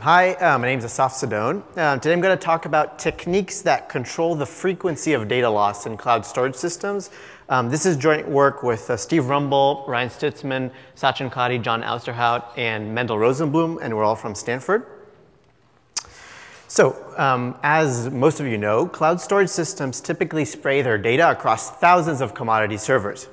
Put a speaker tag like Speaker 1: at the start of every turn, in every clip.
Speaker 1: Hi, uh, my name is Asaf Cidon. Uh, today I'm going to talk about techniques that control the frequency of data loss in cloud storage systems. Um, this is joint work with uh, Steve Rumble, Ryan Stutsman, Sachin Katti, John Ousterhout, and Mendel Rosenblum, and we're all from Stanford. So, um, as most of you know, cloud storage systems typically spray their data across thousands of commodity servers.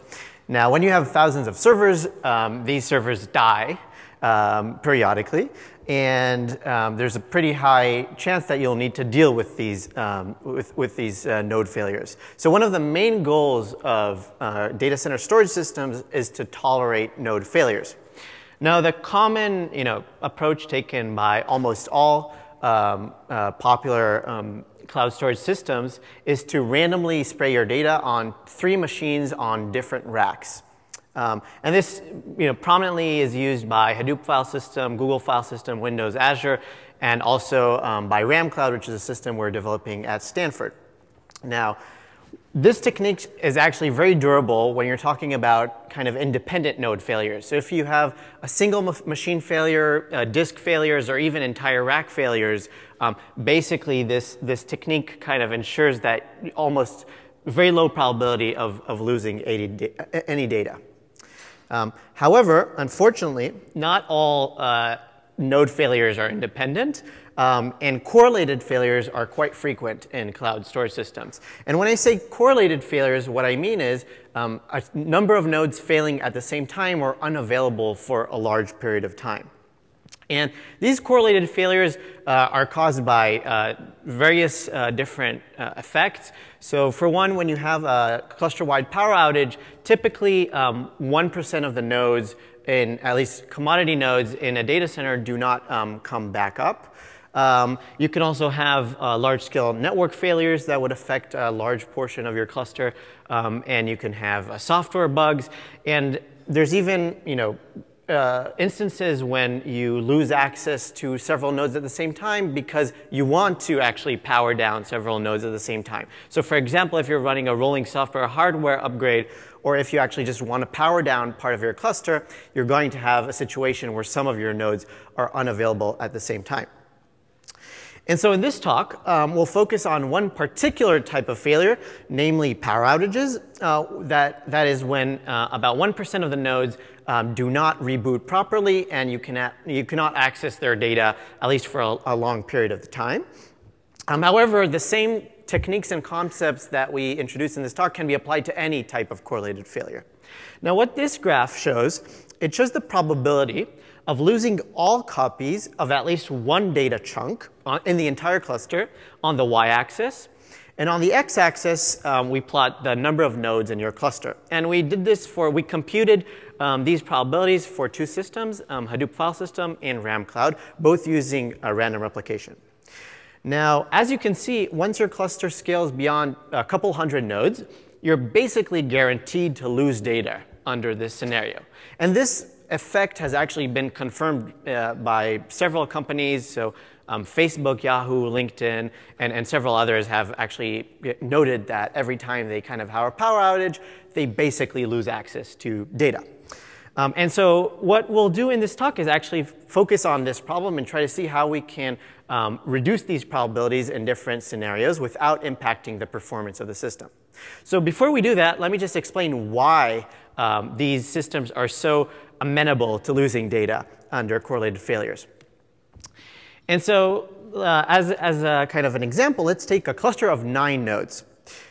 Speaker 1: Now, when you have thousands of servers, um, these servers die um, periodically, and um, there's a pretty high chance that you'll need to deal with these, um, with, with these uh, node failures. So one of the main goals of uh, data center storage systems is to tolerate node failures. Now, the common you know, approach taken by almost all um, uh, popular um, cloud storage systems is to randomly spray your data on three machines on different racks. Um, and this you know, prominently is used by Hadoop file system, Google file system, Windows, Azure, and also um, by RAMCloud, which is a system we're developing at Stanford. Now, this technique is actually very durable when you're talking about kind of independent node failures. So if you have a single machine failure, uh, disk failures, or even entire rack failures, um, basically this, this technique kind of ensures that almost very low probability of, of losing any data. Um, however, unfortunately, not all uh, node failures are independent. Um, and correlated failures are quite frequent in cloud storage systems. And when I say correlated failures, what I mean is um, a number of nodes failing at the same time or unavailable for a large period of time. And these correlated failures uh, are caused by uh, various uh, different uh, effects. So for one, when you have a cluster-wide power outage, typically 1% um, of the nodes in at least commodity nodes in a data center do not um, come back up. Um, you can also have uh, large-scale network failures that would affect a large portion of your cluster, um, and you can have uh, software bugs. And there's even, you know, uh, instances when you lose access to several nodes at the same time because you want to actually power down several nodes at the same time. So for example, if you're running a rolling software hardware upgrade, or if you actually just want to power down part of your cluster, you're going to have a situation where some of your nodes are unavailable at the same time. And so in this talk, um, we'll focus on one particular type of failure, namely power outages. Uh, that, that is when uh, about 1% of the nodes um, do not reboot properly and you cannot, you cannot access their data, at least for a, a long period of the time. Um, however, the same techniques and concepts that we introduced in this talk can be applied to any type of correlated failure. Now what this graph shows, it shows the probability of losing all copies of at least one data chunk in the entire cluster on the y-axis. And on the x-axis, um, we plot the number of nodes in your cluster. And we did this for, we computed um, these probabilities for two systems, um, Hadoop file system and RAMCloud, both using a random replication. Now, as you can see, once your cluster scales beyond a couple hundred nodes, you're basically guaranteed to lose data under this scenario. And this effect has actually been confirmed uh, by several companies. So um, Facebook, Yahoo, LinkedIn, and, and several others have actually noted that every time they kind of have a power outage, they basically lose access to data. Um, and so what we'll do in this talk is actually focus on this problem and try to see how we can um, reduce these probabilities in different scenarios without impacting the performance of the system. So before we do that, let me just explain why um, these systems are so amenable to losing data under correlated failures. And so uh, as, as a kind of an example, let's take a cluster of nine nodes.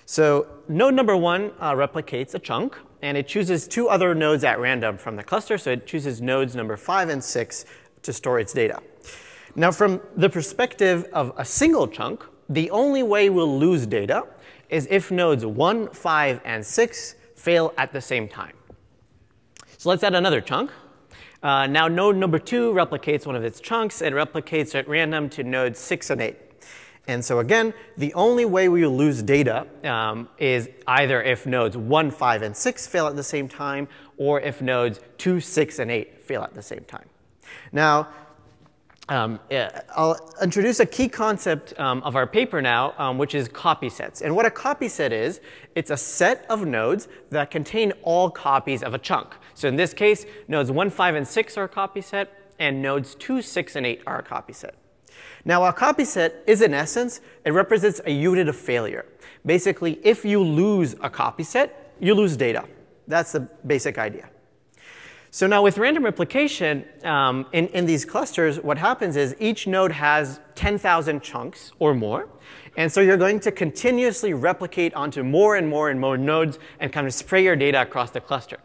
Speaker 1: So node number one uh, replicates a chunk, and it chooses two other nodes at random from the cluster. So it chooses nodes number five and six to store its data. Now from the perspective of a single chunk, the only way we'll lose data is if nodes one, five, and six fail at the same time. So let's add another chunk. Uh, now node number two replicates one of its chunks and replicates at random to nodes six and eight. And so again, the only way we lose data um, is either if nodes 1, 5, and 6 fail at the same time, or if nodes 2, 6, and 8 fail at the same time. Now, um, I'll introduce a key concept um, of our paper now, um, which is copy sets. And what a copy set is, it's a set of nodes that contain all copies of a chunk. So in this case, nodes 1, 5, and 6 are a copy set, and nodes 2, 6, and 8 are a copy set. Now, a copy set is, in essence, it represents a unit of failure. Basically, if you lose a copy set, you lose data. That's the basic idea. So now with random replication, um, in, in these clusters, what happens is each node has 10,000 chunks or more. And so you're going to continuously replicate onto more and more and more nodes and kind of spray your data across the cluster.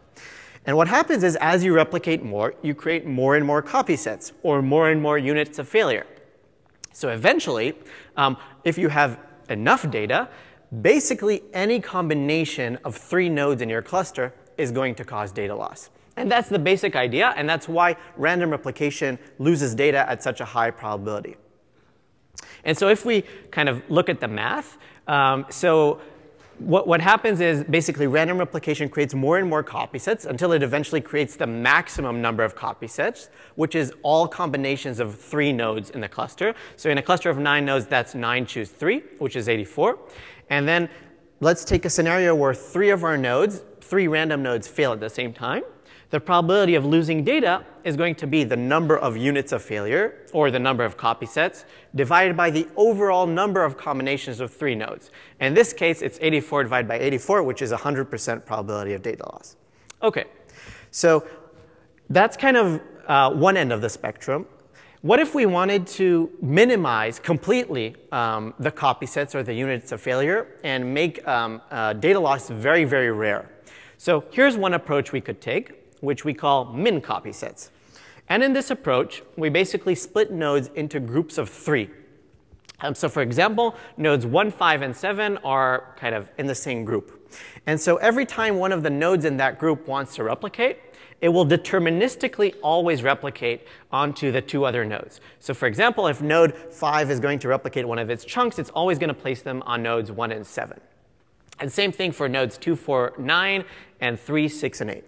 Speaker 1: And what happens is as you replicate more, you create more and more copy sets or more and more units of failure. So eventually, um, if you have enough data, basically any combination of three nodes in your cluster is going to cause data loss. And that's the basic idea, and that's why random replication loses data at such a high probability. And so if we kind of look at the math, um, so what, what happens is basically random replication creates more and more copy sets until it eventually creates the maximum number of copy sets, which is all combinations of three nodes in the cluster. So in a cluster of nine nodes, that's nine choose three, which is 84. And then let's take a scenario where three of our nodes, three random nodes fail at the same time the probability of losing data is going to be the number of units of failure, or the number of copy sets, divided by the overall number of combinations of three nodes. In this case, it's 84 divided by 84, which is 100% probability of data loss. OK, so that's kind of uh, one end of the spectrum. What if we wanted to minimize completely um, the copy sets or the units of failure and make um, uh, data loss very, very rare? So here's one approach we could take which we call min copy sets. And in this approach, we basically split nodes into groups of three. Um, so for example, nodes 1, 5, and 7 are kind of in the same group. And so every time one of the nodes in that group wants to replicate, it will deterministically always replicate onto the two other nodes. So for example, if node 5 is going to replicate one of its chunks, it's always going to place them on nodes 1 and 7. And same thing for nodes 2, 4, 9, and 3, 6, and 8.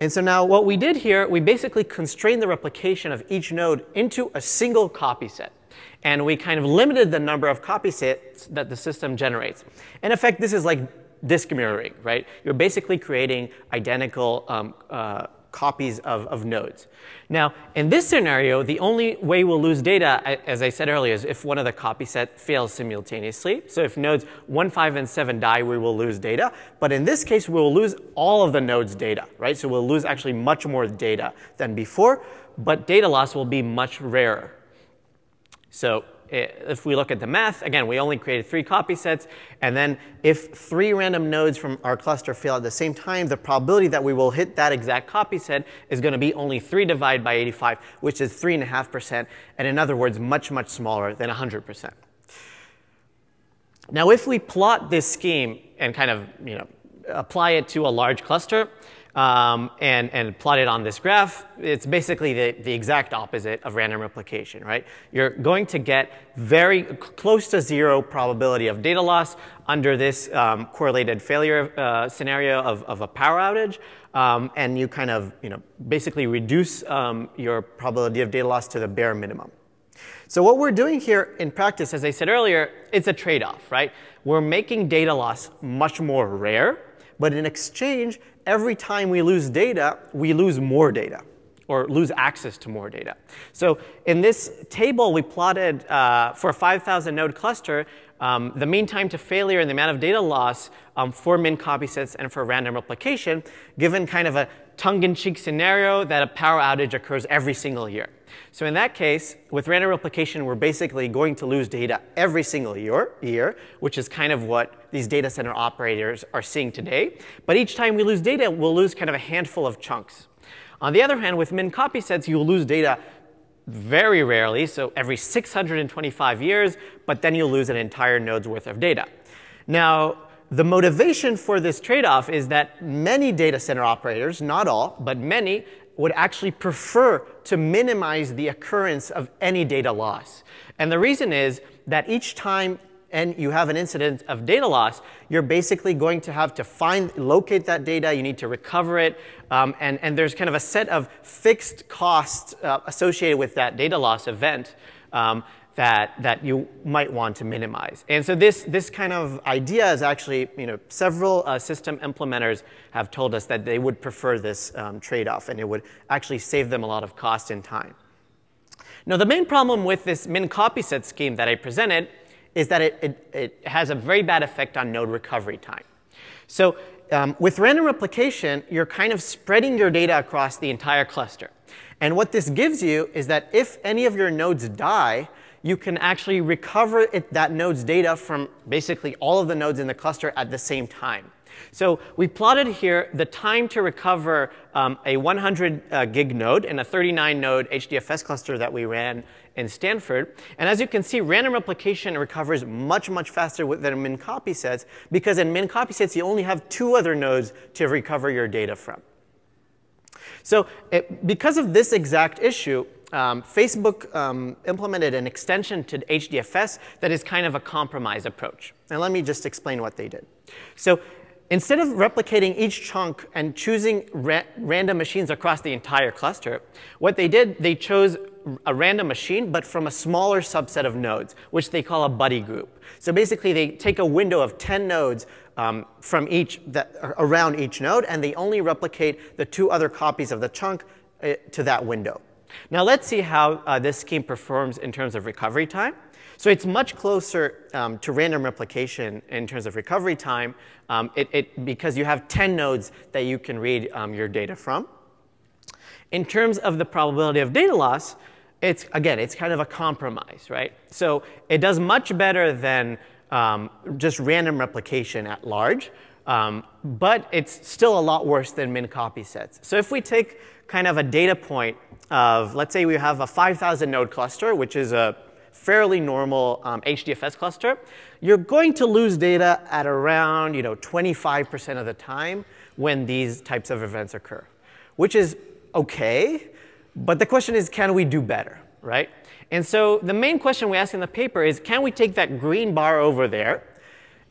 Speaker 1: And so now what we did here, we basically constrained the replication of each node into a single copy set. And we kind of limited the number of copy sets that the system generates. In effect, this is like disk mirroring, right? You're basically creating identical um, uh, copies of, of nodes. Now, in this scenario, the only way we'll lose data, as I said earlier, is if one of the copy set fails simultaneously. So if nodes 1, 5, and 7 die, we will lose data. But in this case, we'll lose all of the nodes' data, right? So we'll lose actually much more data than before, but data loss will be much rarer. So Eh, if we look at the math, again, we only created three copy sets. And then if three random nodes from our cluster fail at the same time, the probability that we will hit that exact copy set is going to be only 3 divided by 85, which is 3.5%. And in other words, much, much smaller than 100%. Now, if we plot this scheme and kind of you know, apply it to a large cluster, um, and, and plot it on this graph, it's basically the, the exact opposite of random replication, right? You're going to get very close to zero probability of data loss under this um, correlated failure uh, scenario of, of a power outage. Um, and you kind of, you know, basically reduce um, your probability of data loss to the bare minimum. So what we're doing here in practice, as I said earlier, it's a trade-off, right? We're making data loss much more rare, but in exchange, every time we lose data, we lose more data or lose access to more data. So in this table, we plotted uh, for a 5,000 node cluster, um, the mean time to failure and the amount of data loss um, for min copy sets and for random replication, given kind of a tongue-in-cheek scenario that a power outage occurs every single year. So in that case, with random replication, we're basically going to lose data every single year, year, which is kind of what these data center operators are seeing today. But each time we lose data, we'll lose kind of a handful of chunks. On the other hand, with min copy sets, you'll lose data very rarely, so every 625 years, but then you'll lose an entire node's worth of data. Now, the motivation for this trade-off is that many data center operators, not all, but many, would actually prefer to minimize the occurrence of any data loss. And the reason is that each time and you have an incident of data loss, you're basically going to have to find, locate that data, you need to recover it, um, and, and there's kind of a set of fixed costs uh, associated with that data loss event um, that, that you might want to minimize. And so this, this kind of idea is actually, you know, several uh, system implementers have told us that they would prefer this um, trade-off and it would actually save them a lot of cost and time. Now, the main problem with this min copy set scheme that I presented is that it, it, it has a very bad effect on node recovery time. So um, with random replication, you're kind of spreading your data across the entire cluster. And what this gives you is that if any of your nodes die, you can actually recover it, that node's data from basically all of the nodes in the cluster at the same time. So we plotted here the time to recover um, a 100 uh, gig node in a 39 node HDFS cluster that we ran in Stanford. And as you can see, random replication recovers much, much faster than min copy sets because in min copy sets, you only have two other nodes to recover your data from. So it, because of this exact issue, um, Facebook um, implemented an extension to HDFS that is kind of a compromise approach. And let me just explain what they did. So instead of replicating each chunk and choosing ra random machines across the entire cluster, what they did, they chose a random machine, but from a smaller subset of nodes, which they call a buddy group. So basically, they take a window of 10 nodes um, from each that, around each node, and they only replicate the two other copies of the chunk uh, to that window. Now let's see how uh, this scheme performs in terms of recovery time. So it's much closer um, to random replication in terms of recovery time um, it, it, because you have 10 nodes that you can read um, your data from. In terms of the probability of data loss, it's, again, it's kind of a compromise, right? So it does much better than um, just random replication at large, um, but it's still a lot worse than min copy sets. So if we take kind of a data point of, let's say we have a 5,000 node cluster, which is a fairly normal um, HDFS cluster, you're going to lose data at around you know, 25% of the time when these types of events occur, which is OK. But the question is, can we do better, right? And so the main question we ask in the paper is, can we take that green bar over there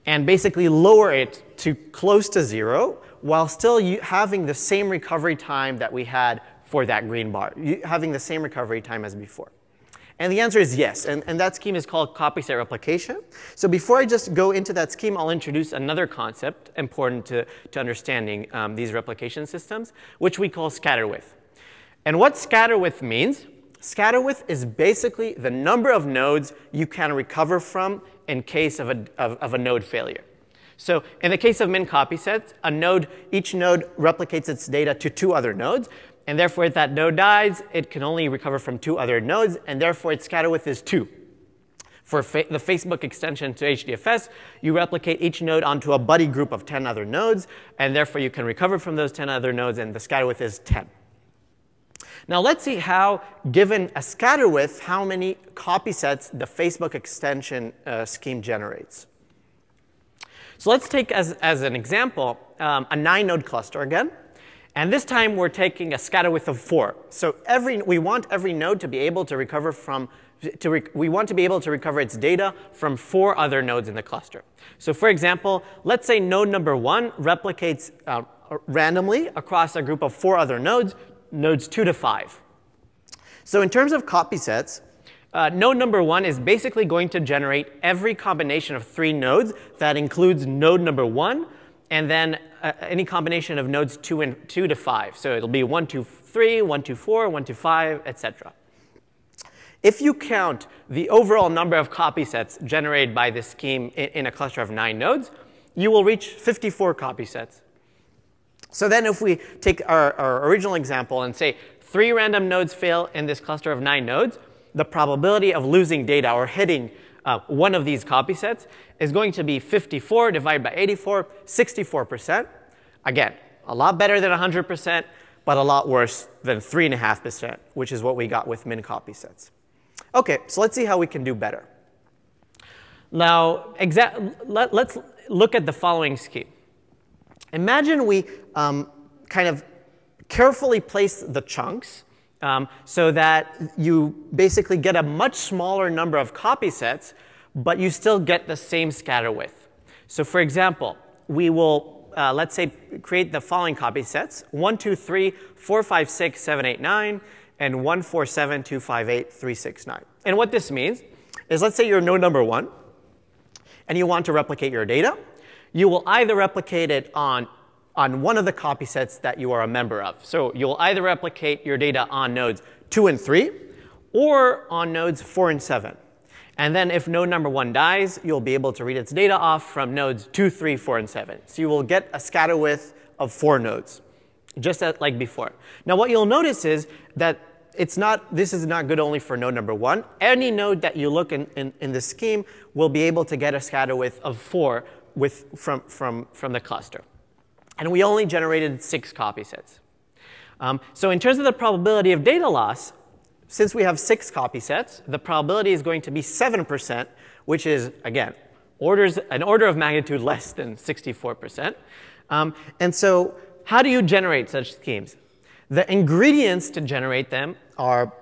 Speaker 1: and basically lower it to close to zero while still having the same recovery time that we had for that green bar, having the same recovery time as before? And the answer is yes, and, and that scheme is called copy set replication. So before I just go into that scheme, I'll introduce another concept important to, to understanding um, these replication systems, which we call scatter width. And what scatter width means, scatter width is basically the number of nodes you can recover from in case of a, of, of a node failure. So in the case of min copy sets, a node, each node replicates its data to two other nodes. And therefore, if that node dies, it can only recover from two other nodes, and therefore its scatter width is 2. For fa the Facebook extension to HDFS, you replicate each node onto a buddy group of 10 other nodes, and therefore you can recover from those 10 other nodes, and the scatter width is 10. Now let's see how, given a scatter width, how many copy sets the Facebook extension uh, scheme generates. So let's take as, as an example um, a nine node cluster again. And this time we're taking a scatter width of 4. So every, we want every node to be able to recover from, to we want to be able to recover its data from four other nodes in the cluster. So for example, let's say node number 1 replicates uh, randomly across a group of four other nodes, nodes 2 to 5. So in terms of copy sets, uh, node number 1 is basically going to generate every combination of three nodes that includes node number 1 and then uh, any combination of nodes 2 and 2 to 5. So it'll be 1 to 3, 1 to 4, 1 to 5, etc. If you count the overall number of copy sets generated by this scheme in, in a cluster of 9 nodes, you will reach 54 copy sets. So then if we take our, our original example and say three random nodes fail in this cluster of 9 nodes, the probability of losing data or hitting uh, one of these copy sets is going to be 54 divided by 84, 64%. Again, a lot better than 100%, but a lot worse than 3.5%, which is what we got with min copy sets. OK, so let's see how we can do better. Now, let, us look at the following scheme. Imagine we um, kind of carefully place the chunks um, so that you basically get a much smaller number of copy sets, but you still get the same scatter width. So for example, we will, uh, let's say, create the following copy sets, 1, 2, 3, 4, 5, 6, 7, 8, 9, and 1, 4, 7, 2, 5, 8, 3, 6, 9. And what this means is let's say you're node number 1, and you want to replicate your data. You will either replicate it on on one of the copy sets that you are a member of. So you'll either replicate your data on nodes 2 and 3, or on nodes 4 and 7. And then if node number 1 dies, you'll be able to read its data off from nodes 2, 3, 4, and 7. So you will get a scatter width of 4 nodes, just like before. Now what you'll notice is that it's not, this is not good only for node number 1. Any node that you look in, in, in the scheme will be able to get a scatter width of 4 with, from, from, from the cluster. And we only generated 6 copy sets. Um, so in terms of the probability of data loss, since we have six copy sets, the probability is going to be 7%, which is, again, orders, an order of magnitude less than 64%. Um, and so how do you generate such schemes? The ingredients to generate them are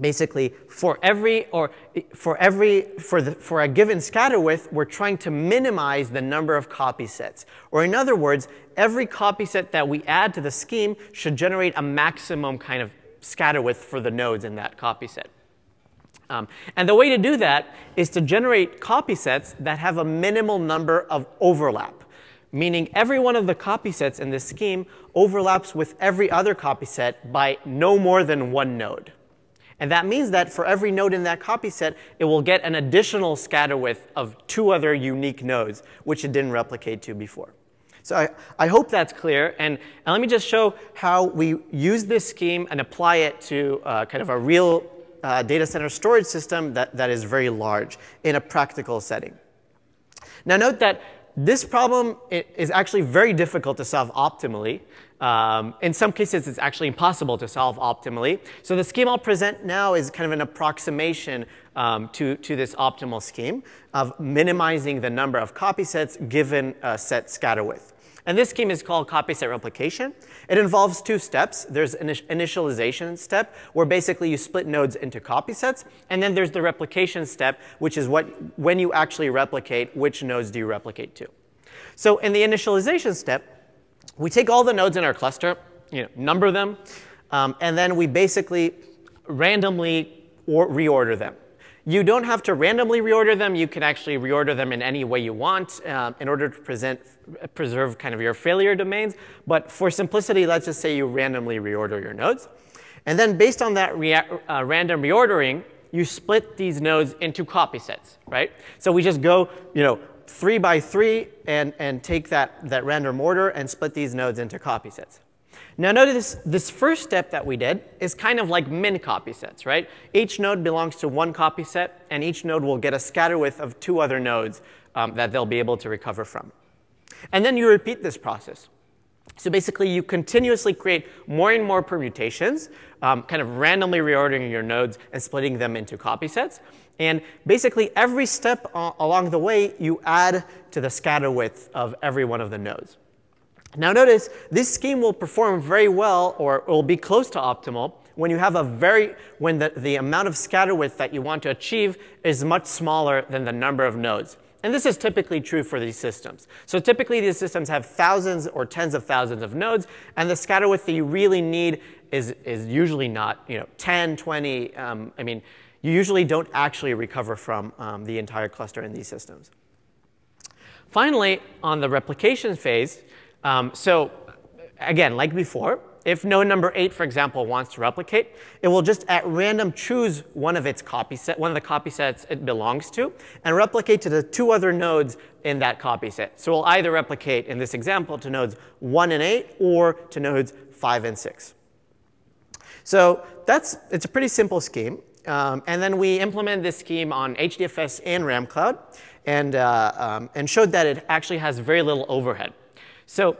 Speaker 1: basically for every or for every for the for a given scatter width we're trying to minimize the number of copy sets or in other words every copy set that we add to the scheme should generate a maximum kind of scatter width for the nodes in that copy set um, and the way to do that is to generate copy sets that have a minimal number of overlap meaning every one of the copy sets in this scheme overlaps with every other copy set by no more than one node and that means that for every node in that copy set, it will get an additional scatter width of two other unique nodes, which it didn't replicate to before. So I, I hope that's clear. And, and, let me just show how we use this scheme and apply it to uh, kind of a real uh, data center storage system that, that is very large in a practical setting. Now note that this problem is actually very difficult to solve optimally. Um, in some cases, it's actually impossible to solve optimally. So the scheme I'll present now is kind of an approximation um, to, to this optimal scheme of minimizing the number of copy sets given a set scatter width. And this scheme is called copy set replication. It involves two steps. There's an initialization step, where basically you split nodes into copy sets. And then there's the replication step, which is what, when you actually replicate, which nodes do you replicate to. So in the initialization step, we take all the nodes in our cluster, you know, number them, um, and then we basically randomly reorder them. You don't have to randomly reorder them. You can actually reorder them in any way you want uh, in order to present, preserve kind of your failure domains. But for simplicity, let's just say you randomly reorder your nodes. And then based on that uh, random reordering, you split these nodes into copy sets, right? So we just go, you know, three by three and, and take that, that random order and split these nodes into copy sets. Now notice this first step that we did is kind of like min copy sets, right? Each node belongs to one copy set, and each node will get a scatter width of two other nodes um, that they'll be able to recover from. And then you repeat this process. So basically, you continuously create more and more permutations, um, kind of randomly reordering your nodes and splitting them into copy sets. And basically, every step along the way, you add to the scatter width of every one of the nodes. Now notice, this scheme will perform very well, or will be close to optimal, when you have a very, when the, the amount of scatter width that you want to achieve is much smaller than the number of nodes. And this is typically true for these systems. So typically these systems have thousands or tens of thousands of nodes, and the scatter width that you really need is, is usually not you know, 10, 20. Um, I mean, you usually don't actually recover from um, the entire cluster in these systems. Finally, on the replication phase, um, so again, like before, if node number 8, for example, wants to replicate, it will just at random choose one of its copy set, one of the copy sets it belongs to, and replicate to the two other nodes in that copy set. So we'll either replicate, in this example, to nodes 1 and 8 or to nodes 5 and 6. So that's, it's a pretty simple scheme. Um, and then we implemented this scheme on HDFS and RAMCloud and, uh, um, and showed that it actually has very little overhead. So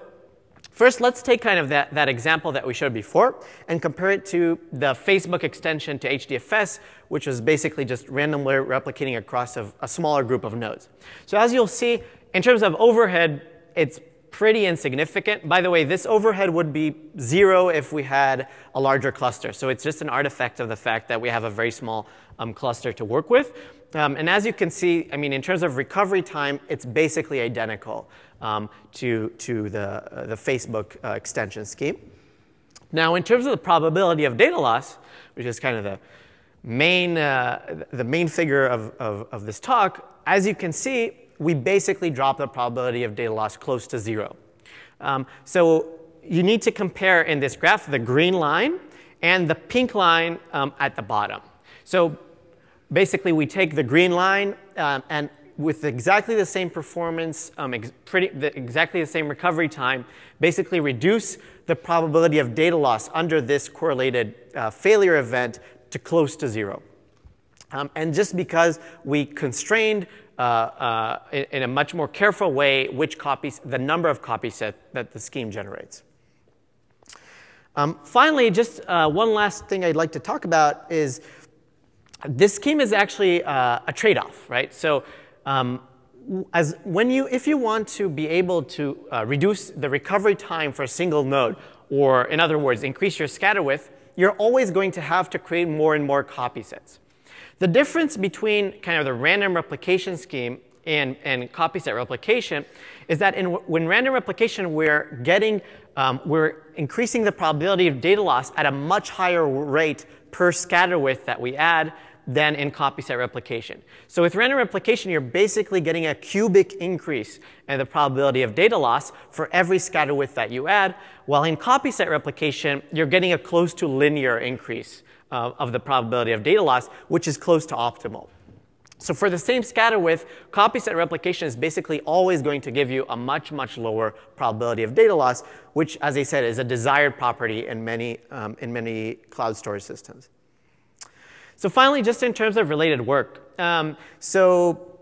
Speaker 1: First, let's take kind of that, that example that we showed before and compare it to the Facebook extension to HDFS, which was basically just randomly replicating across a, a smaller group of nodes. So as you'll see, in terms of overhead, it's pretty insignificant. By the way, this overhead would be zero if we had a larger cluster. So it's just an artifact of the fact that we have a very small um, cluster to work with. Um, and as you can see, I mean, in terms of recovery time, it's basically identical um, to, to the, uh, the Facebook uh, extension scheme. Now, in terms of the probability of data loss, which is kind of the main, uh, the main figure of, of, of this talk, as you can see, we basically drop the probability of data loss close to zero. Um, so you need to compare in this graph the green line and the pink line um, at the bottom. So basically, we take the green line um, and with exactly the same performance, um, ex pretty, the, exactly the same recovery time, basically reduce the probability of data loss under this correlated uh, failure event to close to zero. Um, and just because we constrained uh, uh, in, in, a much more careful way which copies, the number of copies that, that the scheme generates. Um, finally, just uh, one last thing I'd like to talk about is this scheme is actually uh, a trade-off, right? So um, as when you, if you want to be able to uh, reduce the recovery time for a single node, or in other words, increase your scatter width, you're always going to have to create more and more copy sets. The difference between kind of the random replication scheme and, and copy set replication is that in, when random replication, we're getting, um, we're increasing the probability of data loss at a much higher rate per scatter width that we add than in copy set replication. So with random replication, you're basically getting a cubic increase in the probability of data loss for every scatter width that you add, while in copy set replication, you're getting a close to linear increase uh, of the probability of data loss, which is close to optimal. So for the same scatter width, copy set replication is basically always going to give you a much, much lower probability of data loss, which, as I said, is a desired property in many, um, in many cloud storage systems. So finally, just in terms of related work, um, so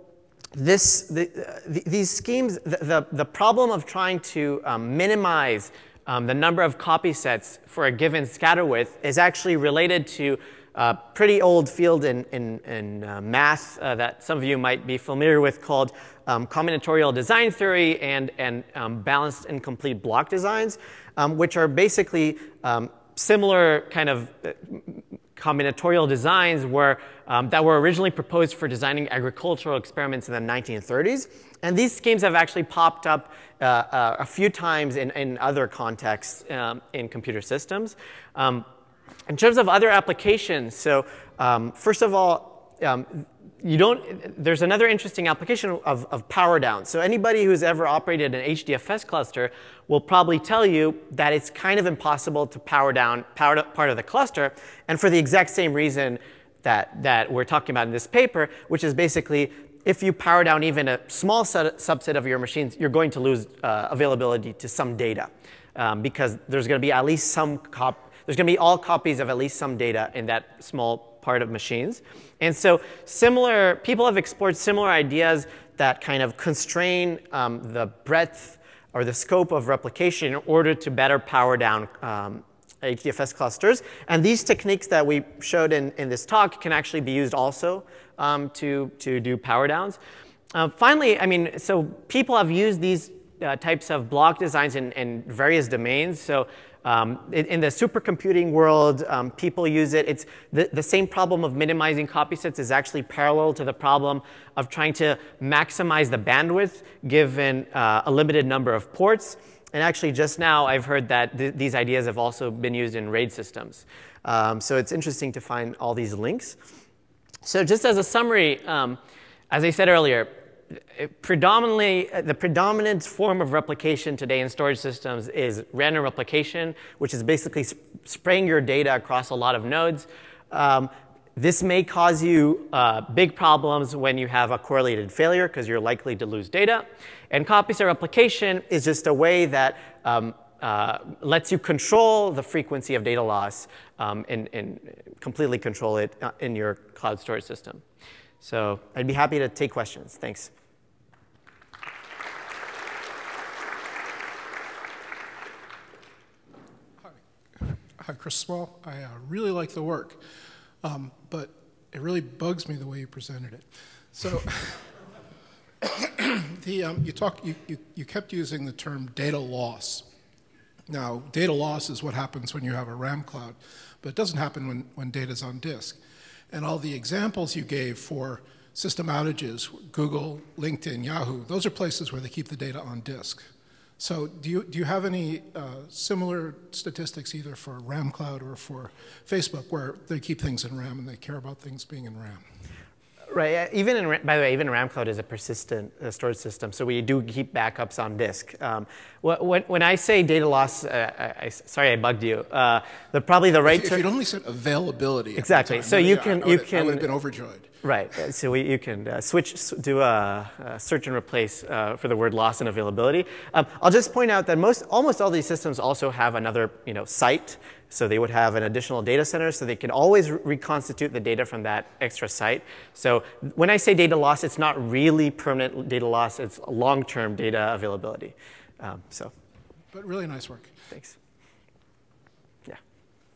Speaker 1: this, the, the, these schemes, the, the, the, problem of trying to um, minimize um, the number of copy sets for a given scatter width is actually related to a pretty old field in, in, in uh, math uh, that some of you might be familiar with called um, combinatorial design theory and, and um, balanced incomplete block designs, um, which are basically um, similar kind of uh, combinatorial designs were, um, that were originally proposed for designing agricultural experiments in the 1930s. And these schemes have actually popped up uh, uh, a few times in, in other contexts um, in computer systems. Um, in terms of other applications, so um, first of all, um, you don't, there's another interesting application of, of power down. So anybody who's ever operated an HDFS cluster will probably tell you that it's kind of impossible to power down part of the cluster, and for the exact same reason that, that we're talking about in this paper, which is basically if you power down even a small set, subset of your machines, you're going to lose uh, availability to some data um, because there's going to be at least some cop there's going to be all copies of at least some data in that small part of machines. And so similar, people have explored similar ideas that kind of constrain um, the breadth or the scope of replication in order to better power down um, HDFS clusters. And these techniques that we showed in, in this talk can actually be used also um, to, to do power downs. Uh, finally, I mean, so people have used these uh, types of block designs in, in various domains. So um, in, in, the supercomputing world, um, people use it. It's the, the same problem of minimizing copy sets is actually parallel to the problem of trying to maximize the bandwidth given uh, a limited number of ports. And actually, just now, I've heard that th these ideas have also been used in RAID systems. Um, so it's interesting to find all these links. So just as a summary, um, as I said earlier, predominantly, the predominant form of replication today in storage systems is random replication, which is basically sp spraying your data across a lot of nodes. Um, this may cause you uh, big problems when you have a correlated failure because you're likely to lose data. And copy set replication is just a way that um, uh, lets you control the frequency of data loss um, and, and, completely control it uh, in your cloud storage system. So I'd be happy to take questions. Thanks.
Speaker 2: Hi, Chris Swell. I uh, really like the work, um, but it really bugs me the way you presented it. So, the, um, you, talk, you, you, you kept using the term data loss. Now, data loss is what happens when you have a RAMCloud, but it doesn't happen when, when data's on disk. And all the examples you gave for system outages, Google, LinkedIn, Yahoo, those are places where they keep the data on disk. So do you, do you have any uh, similar statistics either for RAMCloud or for Facebook where they keep things in RAM and they care about things being in RAM?
Speaker 1: Right. Even in, by the way, even RAMCloud is a persistent uh, storage system, so we do keep backups on disk. Um, when, when I say data loss, uh, I, sorry I bugged you. Uh, the, probably the right.
Speaker 2: If, if you'd only said availability.
Speaker 1: Exactly. So you can
Speaker 2: you
Speaker 1: can. I
Speaker 2: would have been overjoyed.
Speaker 1: Right. So we, you can uh, switch, do a, a, search and replace uh, for the word loss and availability. Um, I'll just point out that most, almost all these systems also have another, you know, site. So they would have an additional data center, so they can always re reconstitute the data from that extra site. So when I say data loss, it's not really permanent data loss. It's long-term data availability. Um, so.
Speaker 2: But really nice work.
Speaker 1: Thanks. Yeah.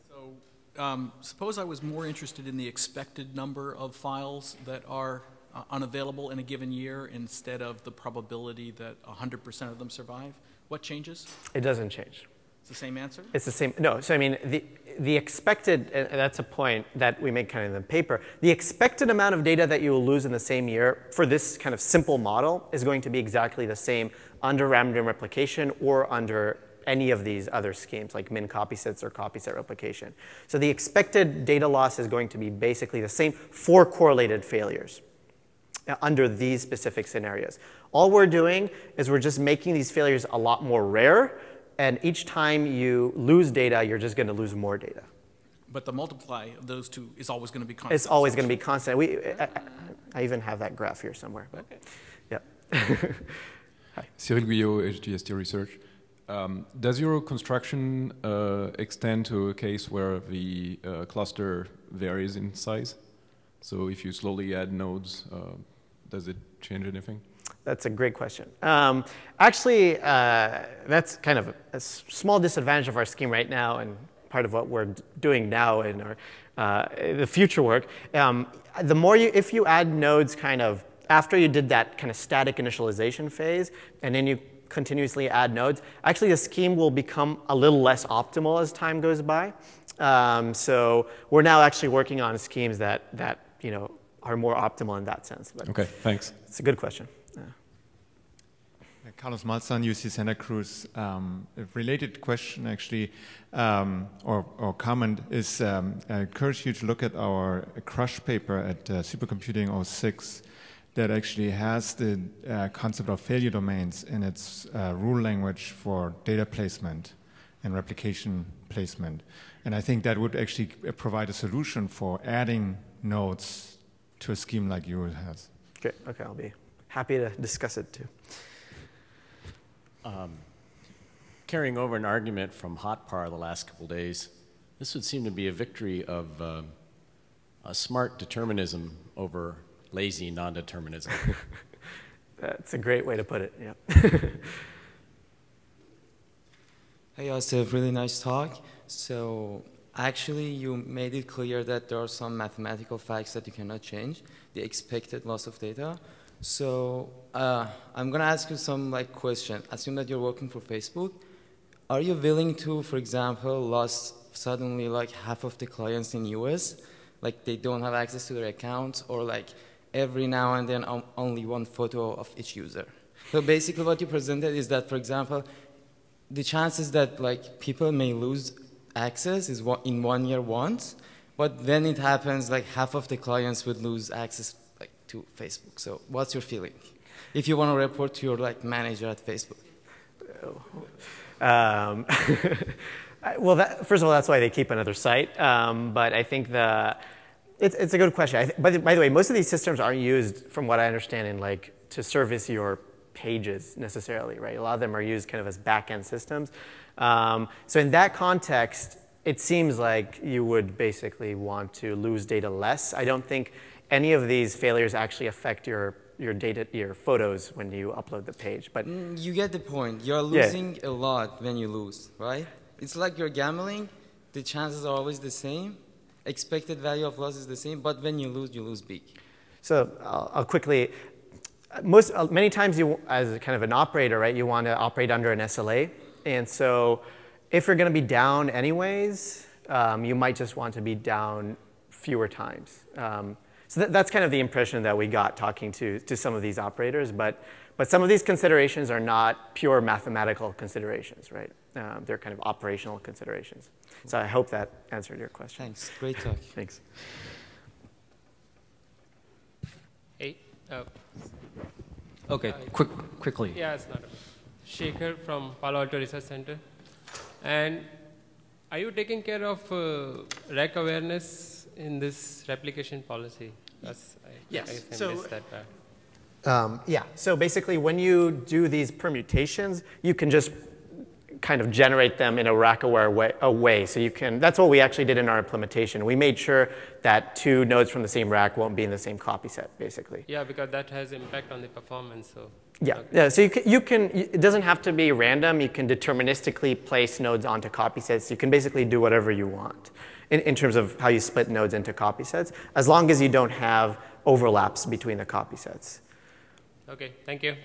Speaker 3: So um, suppose I was more interested in the expected number of files that are uh, unavailable in a given year instead of the probability that 100% of them survive. What changes?
Speaker 1: It doesn't change.
Speaker 3: It's the same answer?
Speaker 1: It's the same. No, so I mean, the, the expected, that's a point that we make kind of in the paper, the expected amount of data that you will lose in the same year for this kind of simple model is going to be exactly the same under random replication or under any of these other schemes like min copy sets or copy set replication. So the expected data loss is going to be basically the same for correlated failures uh, under these specific scenarios. All we're doing is we're just making these failures a lot more rare, and each time you lose data, you're just going to lose more data.
Speaker 3: But the multiply of those two is always going to be constant.
Speaker 1: It's always going to be constant. We, I, I, even have that graph here somewhere. But, okay. Yeah.
Speaker 4: Hi. Cyril Guyot, HGST Research. Um, does your construction uh, extend to a case where the uh, cluster varies in size? So if you slowly add nodes, uh, does it change anything?
Speaker 1: That's a great question. Um, actually, uh, that's kind of a, small disadvantage of our scheme right now and part of what we're doing now in our uh, the future work. Um, the more you, if you add nodes kind of after you did that kind of static initialization phase, and then you continuously add nodes, actually the scheme will become a little less optimal as time goes by. Um, so we're now actually working on schemes that, that you know, are more optimal in that sense.
Speaker 4: But okay, thanks.
Speaker 1: It's a good question. Yeah.
Speaker 5: Carlos Maltzahn, UC Santa Cruz. Um, a related question, actually, um, or, or, comment, is um, I encourage you to look at our CRUSH paper at uh, Supercomputing 06 that actually has the uh, concept of failure domains in its uh, rule language for data placement and replication placement. And I think that would actually provide a solution for adding nodes to a scheme like yours has.
Speaker 1: Great. Okay, I'll be happy to discuss it too.
Speaker 6: Um, carrying over an argument from HotPar the last couple days, this would seem to be a victory of uh, a smart determinism over lazy non-determinism.
Speaker 1: That's a great way to put it, yeah.
Speaker 7: hey, Yosef, really nice talk. So actually, you made it clear that there are some mathematical facts that you cannot change, the expected loss of data. So uh, I'm going to ask you some like question. Assume that you're working for Facebook. Are you willing to, for example, lose suddenly like half of the clients in US? Like they don't have access to their accounts or like every now and then only one photo of each user. So basically what you presented is that, for example, the chances that like people may lose access is in one year once, but then it happens like half of the clients would lose access to Facebook. So what's your feeling? If you want to report to your like manager at Facebook.
Speaker 1: Um, well, that, first of all, that's why they keep another site. Um, but I think the it's, it's a good question. by, the, by the way, most of these systems aren't used, from what I understand, in like to service your pages necessarily, right? A lot of them are used kind of as back-end systems. Um, so in that context, it seems like you would basically want to lose data less. I don't think any of these failures actually affect your your data, your photos when you upload the page. But
Speaker 7: mm, you get the point. You're losing yeah. a lot when you lose, right? It's like you're gambling. The chances are always the same expected value of loss is the same, but when you lose, you lose big.
Speaker 1: So I'll, I'll quickly, most, uh, many times you, as kind of an operator, right, you want to operate under an SLA. And so if you're going to be down anyways, um, you might just want to be down fewer times. Um, so that, that's kind of the impression that we got talking to, to some of these operators. But, but some of these considerations are not pure mathematical considerations, right? Um, they're kind of operational considerations. So I hope that answered your question.
Speaker 7: Thanks. Great talk.
Speaker 1: Thanks.
Speaker 8: Hey. Uh,
Speaker 9: Okay,
Speaker 8: Uh,
Speaker 9: quick, quickly.
Speaker 8: yeah, it's not. A, Shekhar from Palo Alto Research Center. And are you taking care of uh, rack awareness in this replication policy? That's, I,
Speaker 1: Yes,
Speaker 8: I I
Speaker 1: so-
Speaker 8: that part.
Speaker 1: Um, yeah, so basically when you do these permutations, you can just kind of generate them in a rack-aware way, a way. So you can, that's what we actually did in our implementation. We made sure that two nodes from the same rack won't be in the same copy set, basically.
Speaker 8: Yeah, because that has impact on the performance. So
Speaker 1: Yeah,
Speaker 8: okay.
Speaker 1: yeah. So you can, you can, it doesn't have to be random. You can deterministically place nodes onto copy sets. You can basically do whatever you want in, in terms of how you split nodes into copy sets, as long as you don't have overlaps between the copy sets.
Speaker 8: Okay, thank you.